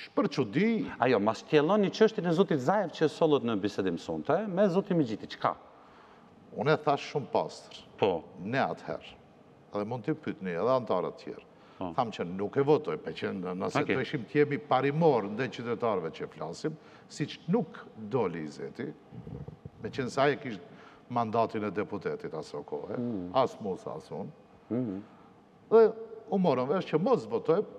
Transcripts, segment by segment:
S'është për çudi. Ajo, ma shtjelloni çështjen e zotit Zaev që sollët në bisedim sonte, me zotin Mexhiti, çka? Unë e thashë shumë pastër. Po. Ne atëherë, edhe mund t'i pytni edhe anëtarët e tjerë, po. thamë që nuk e votojmë, pe që nëse okay. të ishim të jemi parimorë ndaj qytetarëve që flasim, siç nuk doli Izeti, meqenëse ai e kishte mandatin e deputetit aso kohë, mm. as Musa, as unë, mm. dhe u morëm vesh që mos votojmë,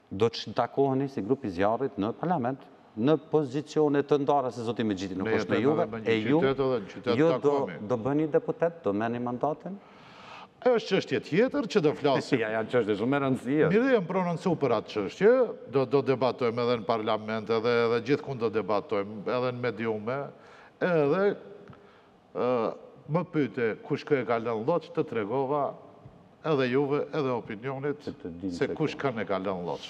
Do të takoheni si Grupi i Zjarrit në parlament, në pozicione të ndara se zoti Mexhiti nuk është me juve, e ju ju do bëheni deputet, do merrni mandatin? Ajo është çështje tjetër që do flasim. Ja, janë çështje shumë me rëndësi. Mirë dhe jam prononcu për atë çështje, do do debatojmë edhe në parlament edhe gjithkund do debatojmë, edhe në mediume, edhe Më pyte kush kë e ka lënë në lloç, të tregova edhe juve edhe opinionit se kush kënd e ka lënë në lloç.